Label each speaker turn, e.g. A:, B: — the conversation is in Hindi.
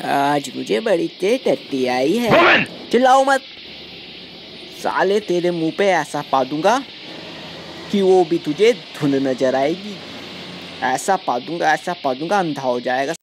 A: आज मुझे बड़ी तेज टट्टी आई है। चिल्लाओ मत। साले तेरे मुँह पे ऐसा पा दूँगा कि वो भी तुझे धुन नज़र आएगी। ऐसा पा दूँगा ऐसा पा दूँगा अंधा हो जाएगा।